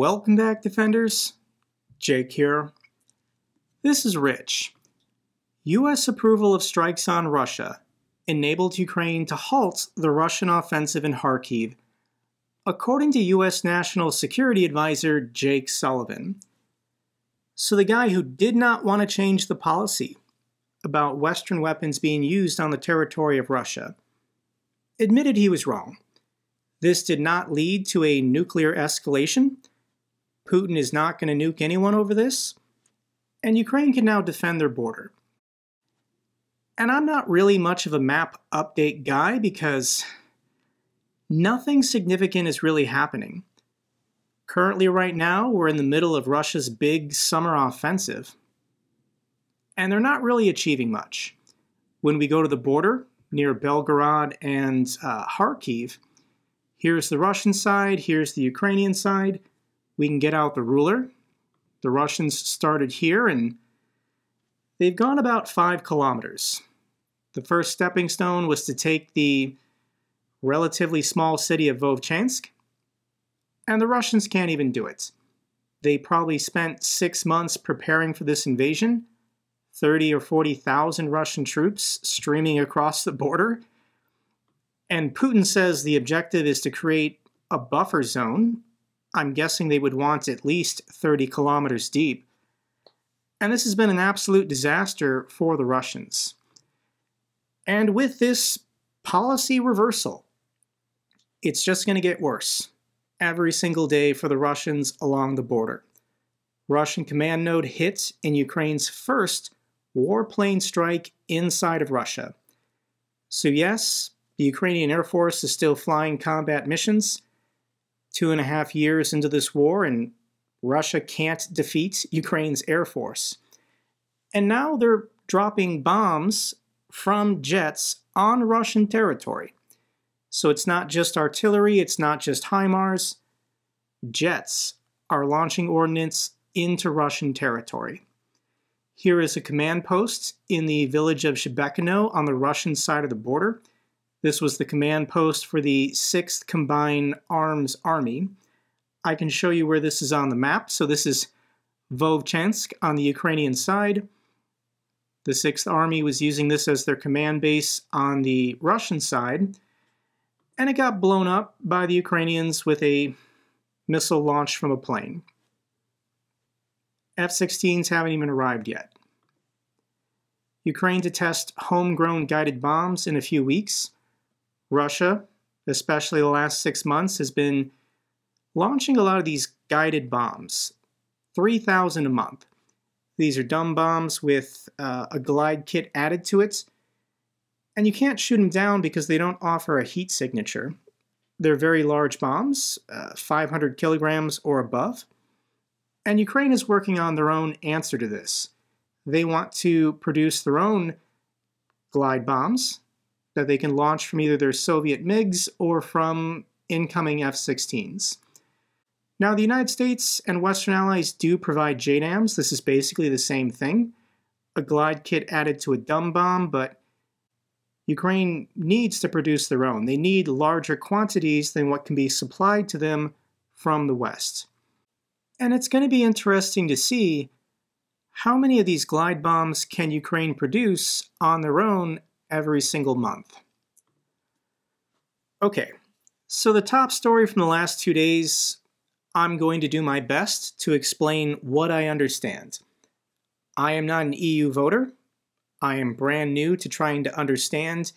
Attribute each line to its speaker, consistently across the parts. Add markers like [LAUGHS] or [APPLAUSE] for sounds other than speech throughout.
Speaker 1: Welcome back, Defenders. Jake here. This is Rich. U.S. approval of strikes on Russia enabled Ukraine to halt the Russian offensive in Kharkiv, according to U.S. National Security Advisor Jake Sullivan. So, the guy who did not want to change the policy about Western weapons being used on the territory of Russia admitted he was wrong. This did not lead to a nuclear escalation. Putin is not going to nuke anyone over this, and Ukraine can now defend their border. And I'm not really much of a map update guy because nothing significant is really happening. Currently, right now, we're in the middle of Russia's big summer offensive, and they're not really achieving much. When we go to the border near Belgorod and uh, Kharkiv, here's the Russian side, here's the Ukrainian side. We can get out the ruler. The Russians started here and they've gone about five kilometers. The first stepping stone was to take the relatively small city of Vovchansk, and the Russians can't even do it. They probably spent six months preparing for this invasion, 30 or 40,000 Russian troops streaming across the border. And Putin says the objective is to create a buffer zone. I'm guessing they would want at least 30 kilometers deep. And this has been an absolute disaster for the Russians. And with this policy reversal, it's just going to get worse every single day for the Russians along the border. Russian command node hits in Ukraine's first warplane strike inside of Russia. So, yes, the Ukrainian Air Force is still flying combat missions. Two and a half years into this war, and Russia can't defeat Ukraine's Air Force. And now they're dropping bombs from jets on Russian territory. So it's not just artillery, it's not just HIMARS. Jets are launching ordnance into Russian territory. Here is a command post in the village of Shebekino on the Russian side of the border. This was the command post for the 6th Combined Arms Army. I can show you where this is on the map. So this is Vovchansk on the Ukrainian side. The 6th Army was using this as their command base on the Russian side, and it got blown up by the Ukrainians with a missile launched from a plane. F-16s haven't even arrived yet. Ukraine to test homegrown guided bombs in a few weeks. Russia, especially the last six months, has been launching a lot of these guided bombs, 3,000 a month. These are dumb bombs with uh, a glide kit added to it. And you can't shoot them down because they don't offer a heat signature. They're very large bombs, uh, 500 kilograms or above. And Ukraine is working on their own answer to this. They want to produce their own glide bombs that they can launch from either their Soviet MiGs or from incoming F 16s. Now, the United States and Western allies do provide JDAMs. This is basically the same thing. A glide kit added to a dumb bomb, but Ukraine needs to produce their own. They need larger quantities than what can be supplied to them from the West. And it's going to be interesting to see how many of these glide bombs can Ukraine produce on their own every single month. Okay, so the top story from the last two days I'm going to do my best to explain what I understand. I am not an EU voter. I am brand new to trying to understand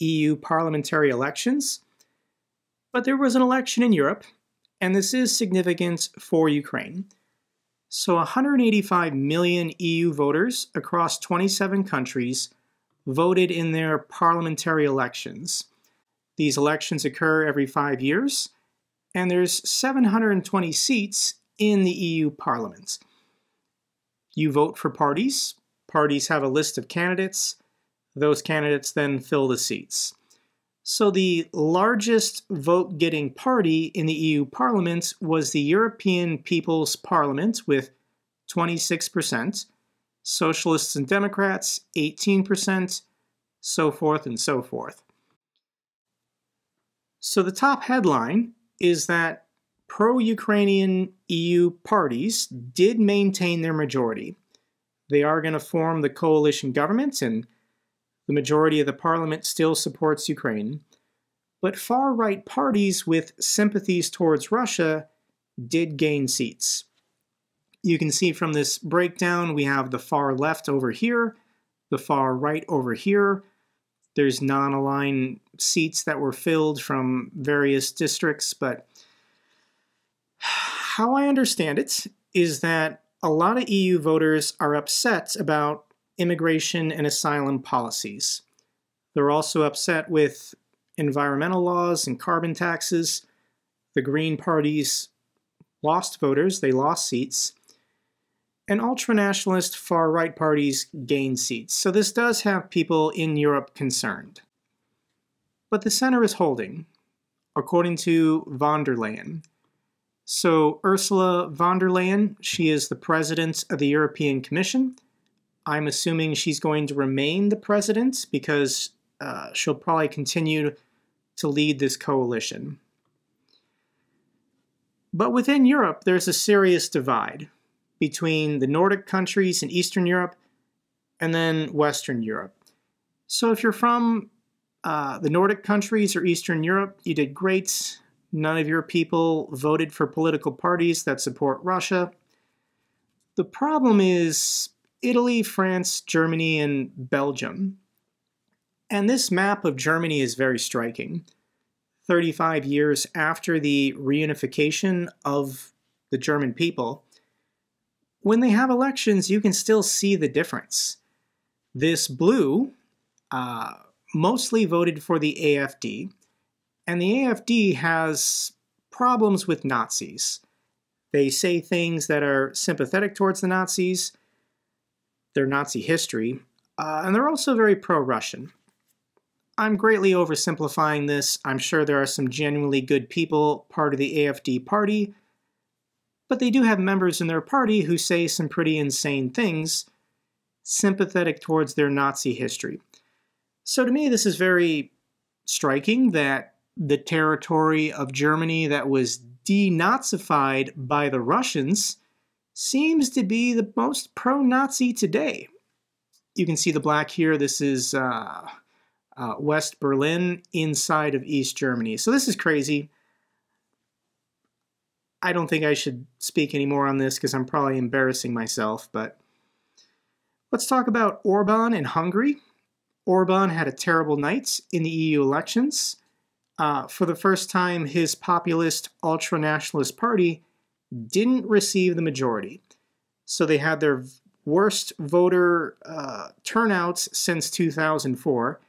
Speaker 1: EU parliamentary elections. But there was an election in Europe, and this is significant for Ukraine. So 185 million EU voters across 27 countries voted in their parliamentary elections. These elections occur every five years, and there's 720 seats in the EU Parliament. You vote for parties. Parties have a list of candidates. Those candidates then fill the seats. So the largest vote-getting party in the EU Parliament was the European People's Parliament with 26%, Socialists and Democrats 18%, so forth and so forth. So the top headline is that pro Ukrainian EU parties did maintain their majority. They are going to form the coalition government, and the majority of the parliament still supports Ukraine. But far right parties with sympathies towards Russia did gain seats. You can see from this breakdown, we have the far left over here, the far right over here. There's non aligned seats that were filled from various districts, but how I understand it is that a lot of EU voters are upset about immigration and asylum policies. They're also upset with environmental laws and carbon taxes. The Green parties lost voters, they lost seats. And ultranationalist far right parties gain seats. So this does have people in Europe concerned. But the center is holding, according to von der Leyen. So, Ursula von der Leyen, she is the president of the European Commission. I'm assuming she's going to remain the president because uh, she'll probably continue to lead this coalition. But within Europe, there's a serious divide between the Nordic countries and Eastern Europe and then Western Europe. So if you're from uh, the Nordic countries or Eastern Europe, you did great. None of your people voted for political parties that support Russia. The problem is Italy, France, Germany, and Belgium. And this map of Germany is very striking. 35 years after the reunification of the German people, when they have elections, you can still see the difference. This blue uh, mostly voted for the AFD, and the AFD has problems with Nazis. They say things that are sympathetic towards the Nazis, their Nazi history, uh, and they're also very pro Russian. I'm greatly oversimplifying this. I'm sure there are some genuinely good people part of the AFD party, but they do have members in their party who say some pretty insane things, sympathetic towards their Nazi history. So to me, this is very striking that the territory of Germany that was denazified by the Russians seems to be the most pro Nazi today. You can see the black here. This is uh, uh, West Berlin inside of East Germany. So this is crazy. I don't think I should speak any more on this because I'm probably embarrassing myself, but let's talk about Orban in Hungary. Orban had a terrible night in the EU elections. Uh, for the first time, his populist ultra-nationalist party didn't receive the majority. So they had their worst voter uh, turnouts since 2004.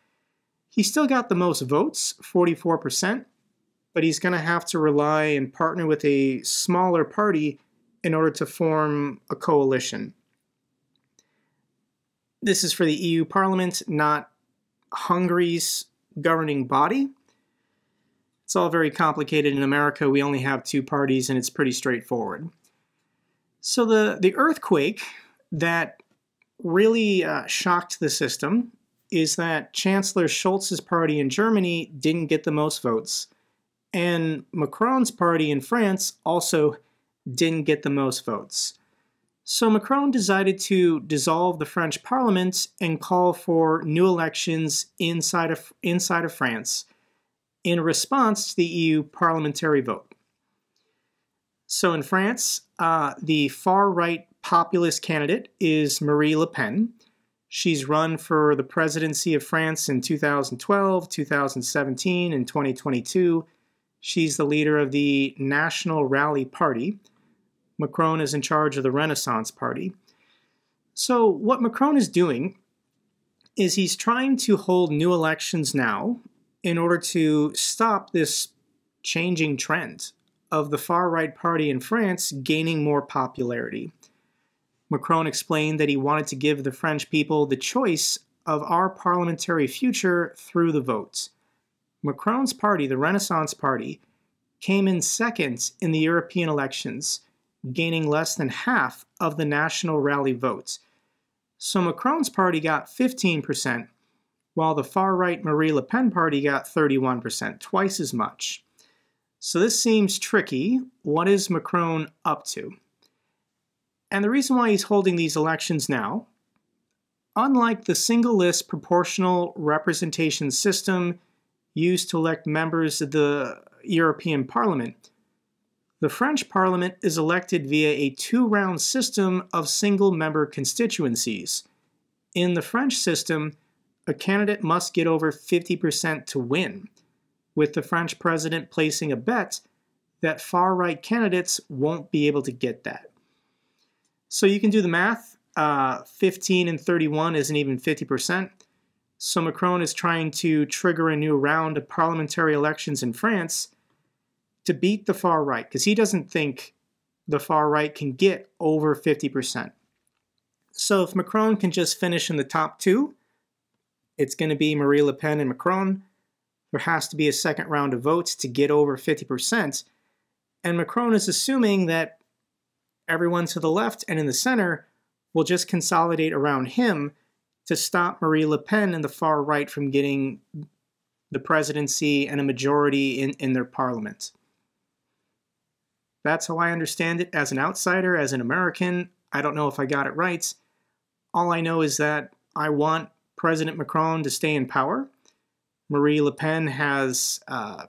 Speaker 1: He still got the most votes, 44%, but he's going to have to rely and partner with a smaller party in order to form a coalition. This is for the EU Parliament, not Hungary's governing body. It's all very complicated. In America, we only have two parties, and it's pretty straightforward. So the, the earthquake that really uh, shocked the system is that Chancellor Scholz's party in Germany didn't get the most votes, and Macron's party in France also didn't get the most votes. So Macron decided to dissolve the French parliament and call for new elections inside of, inside of France in response to the EU parliamentary vote. So in France, uh, the far right populist candidate is Marie Le Pen, She's run for the presidency of France in 2012, 2017, and 2022. She's the leader of the National Rally Party. Macron is in charge of the Renaissance Party. So, what Macron is doing is he's trying to hold new elections now in order to stop this changing trend of the far right party in France gaining more popularity. Macron explained that he wanted to give the French people the choice of our parliamentary future through the votes. Macron's party, the Renaissance Party, came in second in the European elections, gaining less than half of the national rally votes. So Macron's party got 15%, while the far right Marie Le Pen party got 31%, twice as much. So this seems tricky. What is Macron up to? And the reason why he's holding these elections now, unlike the single list proportional representation system used to elect members of the European Parliament, the French Parliament is elected via a two round system of single member constituencies. In the French system, a candidate must get over 50% to win, with the French president placing a bet that far right candidates won't be able to get that. So you can do the math. Uh, 15 and 31 isn't even 50%. So Macron is trying to trigger a new round of parliamentary elections in France to beat the far right because he doesn't think the far right can get over 50%. So if Macron can just finish in the top two, it's going to be Marie Le Pen and Macron. There has to be a second round of votes to get over 50%. And Macron is assuming that everyone to the left and in the center will just consolidate around him to stop Marie Le Pen and the far right from getting the presidency and a majority in, in their parliament. That's how I understand it as an outsider, as an American. I don't know if I got it right. All I know is that I want President Macron to stay in power. Marie Le Pen has uh,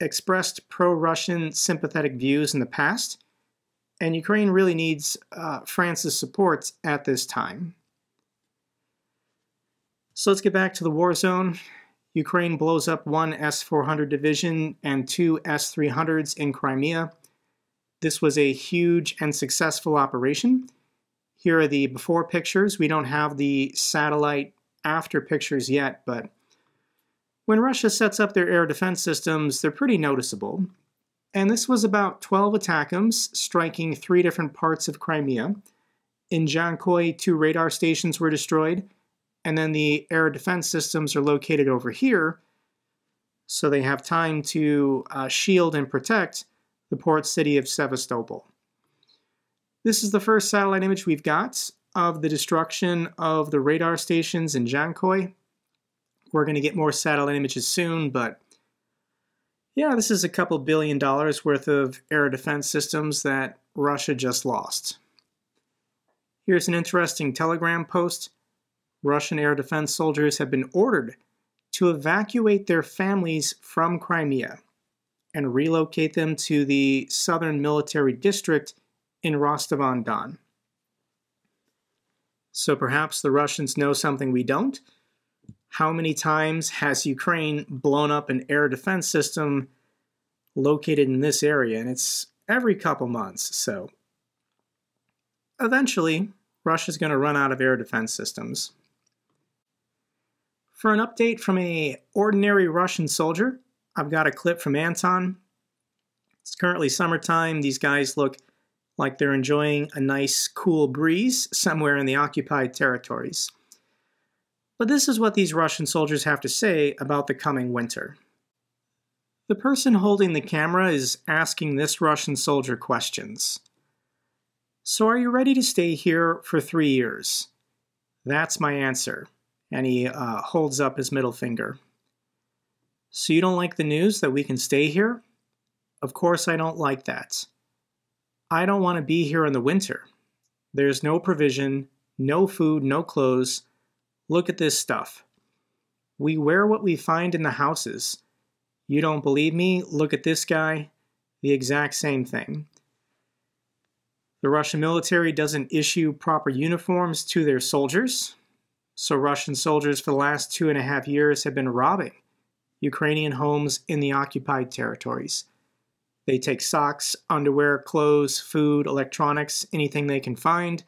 Speaker 1: expressed pro Russian sympathetic views in the past, and Ukraine really needs uh, France's support at this time. So let's get back to the war zone. Ukraine blows up one S 400 division and two S 300s in Crimea. This was a huge and successful operation. Here are the before pictures. We don't have the satellite after pictures yet, but when Russia sets up their air defense systems, they're pretty noticeable. And this was about 12 ATACMS striking three different parts of Crimea. In Dzhankoi, two radar stations were destroyed, and then the air defense systems are located over here, so they have time to uh, shield and protect the port city of Sevastopol. This is the first satellite image we've got of the destruction of the radar stations in Dzhankoi. We're going to get more satellite images soon, but yeah, this is a couple billion dollars worth of air defense systems that Russia just lost. Here's an interesting Telegram post Russian air defense soldiers have been ordered to evacuate their families from Crimea and relocate them to the southern military district in Rostov-on-Don. So perhaps the Russians know something we don't. How many times has Ukraine blown up an air defense system located in this area? And it's every couple months, so eventually Russia's going to run out of air defense systems. For an update from a ordinary Russian soldier, I've got a clip from Anton. It's currently summertime. These guys look like they're enjoying a nice cool breeze somewhere in the occupied territories. But this is what these Russian soldiers have to say about the coming winter. The person holding the camera is asking this Russian soldier questions. So are you ready to stay here for three years? That's my answer and he uh, holds up his middle finger. So you don't like the news that we can stay here? Of course I don't like that. I don't want to be here in the winter. There's no provision, no food, no clothes. Look at this stuff. We wear what we find in the houses. You don't believe me? Look at this guy. The exact same thing. The Russian military doesn't issue proper uniforms to their soldiers. So Russian soldiers for the last two and a half years have been robbing Ukrainian homes in the occupied territories. They take socks, underwear, clothes, food, electronics, anything they can find.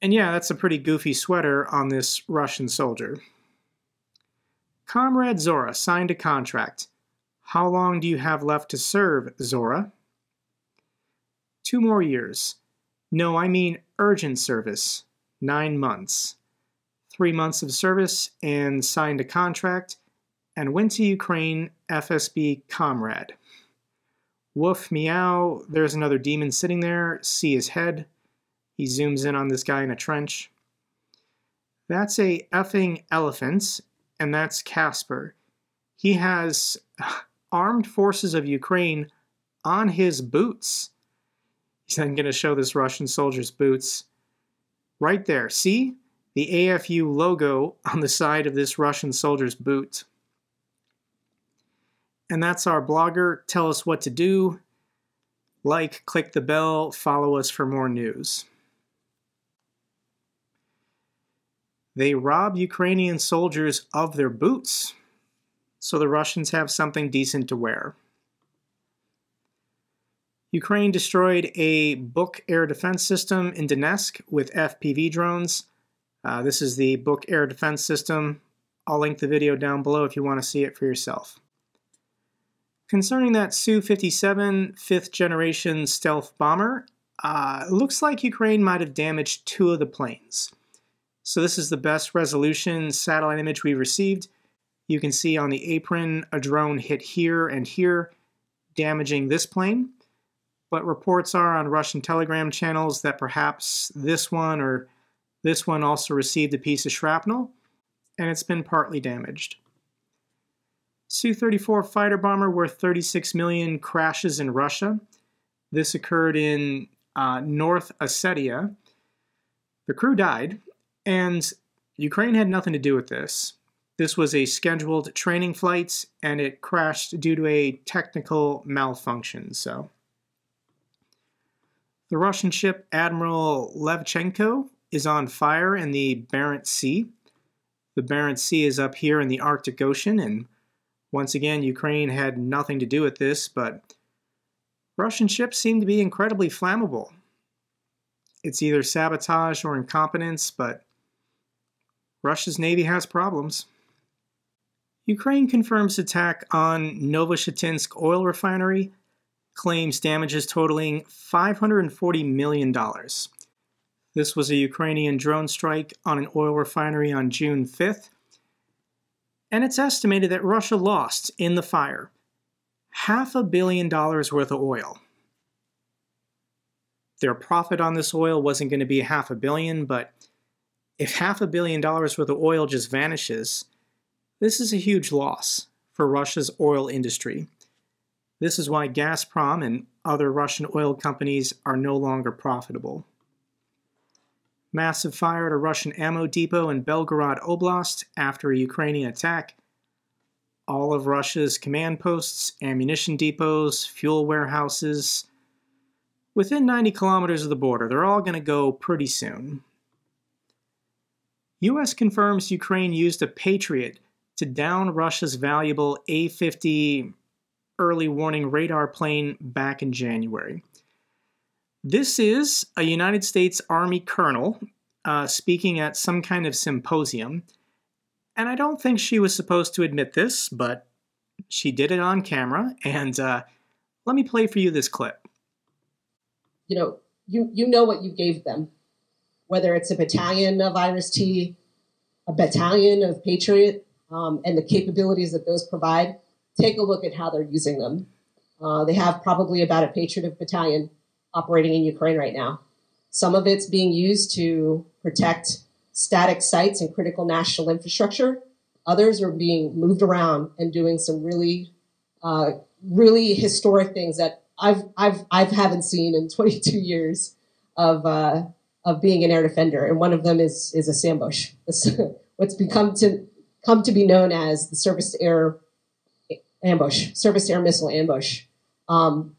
Speaker 1: And yeah, that's a pretty goofy sweater on this Russian soldier. Comrade Zora signed a contract. How long do you have left to serve, Zora? Two more years. No, I mean urgent service nine months, three months of service, and signed a contract, and went to Ukraine FSB comrade. Woof, meow, there's another demon sitting there, see his head. He zooms in on this guy in a trench. That's a effing elephant, and that's Casper. he has [SIGHS] armed forces of Ukraine on his boots. He's then going to show this Russian soldier's boots right there. See the AFU logo on the side of this Russian soldier's boot. And that's our blogger. Tell us what to do. Like, click the bell, follow us for more news. They rob Ukrainian soldiers of their boots, so the Russians have something decent to wear. Ukraine destroyed a Buk air defense system in Donetsk with FPV drones. Uh, this is the Buk air defense system. I'll link the video down below if you want to see it for yourself. Concerning that Su-57 fifth generation stealth bomber, uh, looks like Ukraine might have damaged two of the planes. So this is the best resolution satellite image we've received. You can see on the apron a drone hit here and here, damaging this plane. But reports are on Russian telegram channels that perhaps this one or this one also received a piece of shrapnel, and it's been partly damaged. Su-34 fighter bomber worth 36 million crashes in Russia. This occurred in uh, North Ossetia. The crew died, and Ukraine had nothing to do with this. This was a scheduled training flight, and it crashed due to a technical malfunction, so. The Russian ship Admiral Levchenko is on fire in the Barents Sea. The Barents Sea is up here in the Arctic Ocean, and once again, Ukraine had nothing to do with this, but Russian ships seem to be incredibly flammable. It's either sabotage or incompetence, but Russia's Navy has problems. Ukraine confirms attack on Novoshakhtinsk oil refinery, claims damages totaling $540 million. This was a Ukrainian drone strike on an oil refinery on June 5th, and it's estimated that Russia lost in the fire half a billion dollars worth of oil. Their profit on this oil wasn't going to be half a billion, but if half a billion dollars worth of oil just vanishes, this is a huge loss for Russia's oil industry. This is why Gazprom and other Russian oil companies are no longer profitable. Massive fire at a Russian ammo depot in Belgorod Oblast after a Ukrainian attack. All of Russia's command posts, ammunition depots, fuel warehouses, within 90 kilometers of the border, they're all going to go pretty soon. U.S. confirms Ukraine used a Patriot to down Russia's valuable A-50 early warning radar plane back in January. This is a United States Army colonel uh, speaking at some kind of symposium, and I don't think she was supposed to admit this, but she did it on camera, and uh, let me play for you this clip.
Speaker 2: You know, you, you know what you gave them whether it's a battalion of IRIS-T, a battalion of Patriot, um, and the capabilities that those provide, take a look at how they're using them. Uh, they have probably about a Patriot of battalion operating in Ukraine right now. Some of it's being used to protect static sites and critical national infrastructure. Others are being moved around and doing some really, uh, really historic things that I've I've I haven't seen in [LAUGHS] 22 years of uh, of being an air defender, and one of them is is a SAMBUSH. [LAUGHS] what's become to come to be known as the surface air ambush, surface air missile ambush. Um,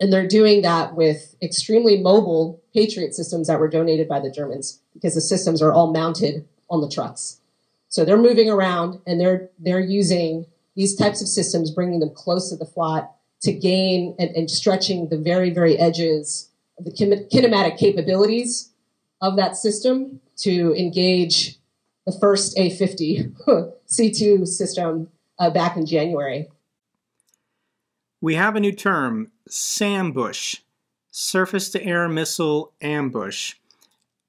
Speaker 2: and they're doing that with extremely mobile Patriot systems that were donated by the Germans because the systems are all mounted on the trucks. So they're moving around and they're they're using these types of systems, bringing them close to the FLOT to gain and, and stretching the very very edges of the kinematic capabilities of that system to engage the first A50 [LAUGHS] C2 system uh, back in January.
Speaker 1: We have a new term, SAMBUSH, Surface to Air Missile Ambush.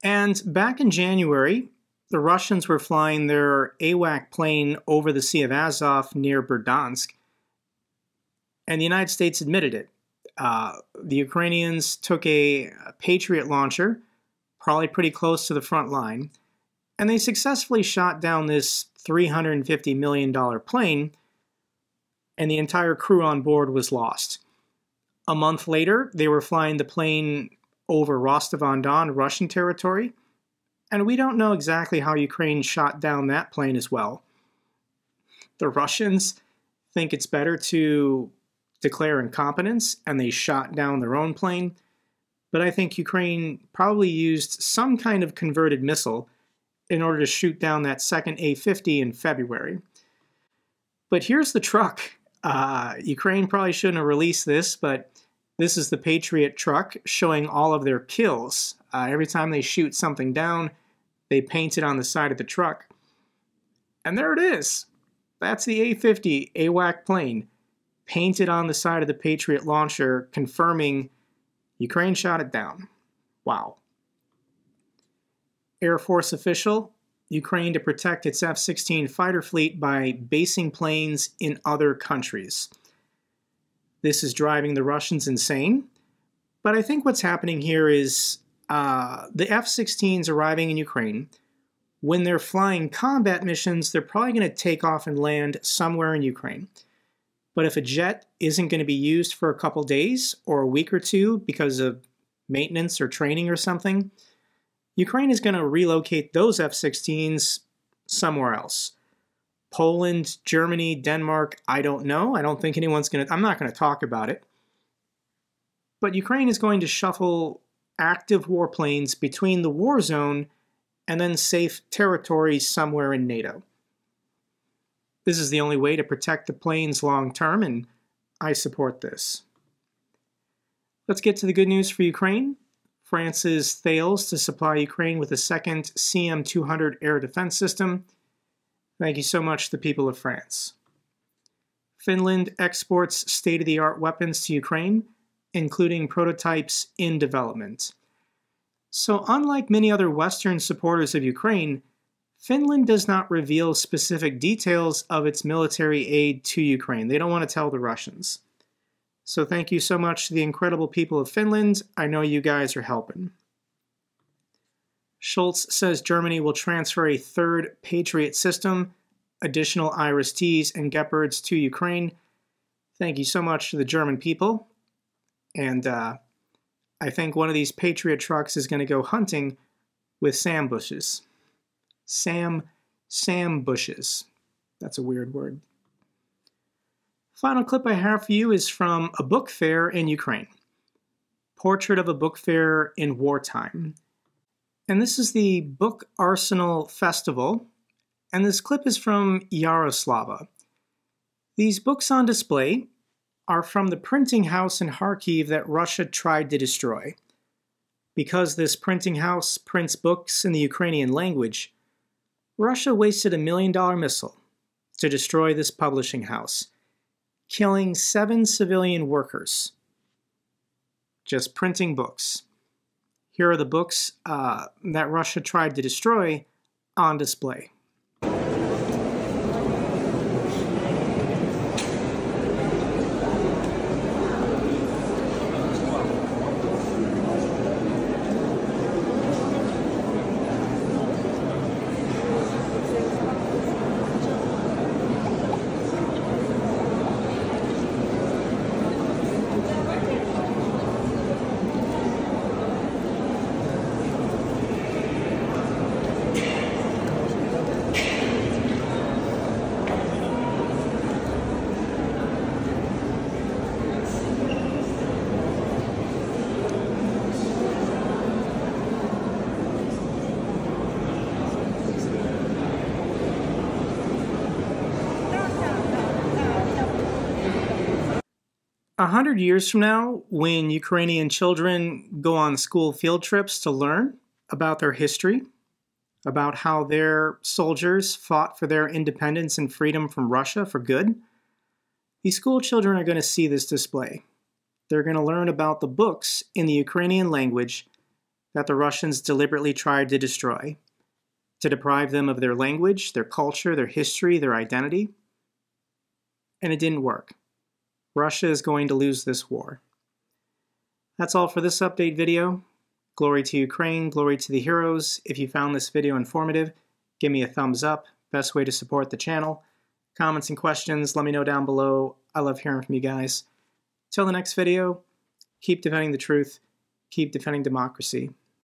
Speaker 1: And back in January, the Russians were flying their AWAC plane over the Sea of Azov near Berdyansk, and the United States admitted it. Uh, the Ukrainians took a Patriot launcher probably pretty close to the front line, and they successfully shot down this $350 million plane and the entire crew on board was lost. A month later, they were flying the plane over Rostov-on-Don, Russian territory, and we don't know exactly how Ukraine shot down that plane as well. The Russians think it's better to declare incompetence and they shot down their own plane, but I think Ukraine probably used some kind of converted missile in order to shoot down that second A 50 in February. But here's the truck. Uh, Ukraine probably shouldn't have released this, but this is the Patriot truck showing all of their kills. Uh, every time they shoot something down, they paint it on the side of the truck. And there it is. That's the A-50 AWAC plane painted on the side of the Patriot launcher, confirming Ukraine shot it down. Wow. Air Force official Ukraine to protect its F 16 fighter fleet by basing planes in other countries. This is driving the Russians insane. But I think what's happening here is uh, the F 16s arriving in Ukraine. When they're flying combat missions, they're probably going to take off and land somewhere in Ukraine. But if a jet isn't going to be used for a couple days or a week or two because of maintenance or training or something, Ukraine is going to relocate those F 16s somewhere else. Poland, Germany, Denmark, I don't know. I don't think anyone's going to, I'm not going to talk about it. But Ukraine is going to shuffle active warplanes between the war zone and then safe territory somewhere in NATO. This is the only way to protect the planes long term, and I support this. Let's get to the good news for Ukraine. France's Thales to supply Ukraine with a second GM200 air defense system. Thank you so much, the people of France. Finland exports state of the art weapons to Ukraine, including prototypes in development. So, unlike many other Western supporters of Ukraine, Finland does not reveal specific details of its military aid to Ukraine. They don't want to tell the Russians. So thank you so much to the incredible people of Finland. I know you guys are helping. Scholz says Germany will transfer a third Patriot system, additional IRIS-Ts and Gepards to Ukraine. Thank you so much to the German people. And uh, I think one of these Patriot trucks is going to go hunting with Sam bushes. Sam, Sam bushes. That's a weird word. Final clip I have for you is from a book fair in Ukraine. Portrait of a book fair in wartime. And this is the Book Arsenal Festival, and this clip is from Yaroslava. These books on display are from the printing house in Kharkiv that Russia tried to destroy. Because this printing house prints books in the Ukrainian language, Russia wasted a million dollar missile to destroy this publishing house, killing seven civilian workers just printing books. Here are the books uh, that Russia tried to destroy on display. A hundred years from now, when Ukrainian children go on school field trips to learn about their history, about how their soldiers fought for their independence and freedom from Russia for good, these school children are going to see this display. They're going to learn about the books in the Ukrainian language that the Russians deliberately tried to destroy, to deprive them of their language, their culture, their history, their identity. And it didn't work. Russia is going to lose this war. That's all for this update video. Glory to Ukraine, glory to the heroes. If you found this video informative, give me a thumbs up. Best way to support the channel. comments and questions, let me know down below. I love hearing from you guys. Till the next video, keep defending the truth, keep defending democracy.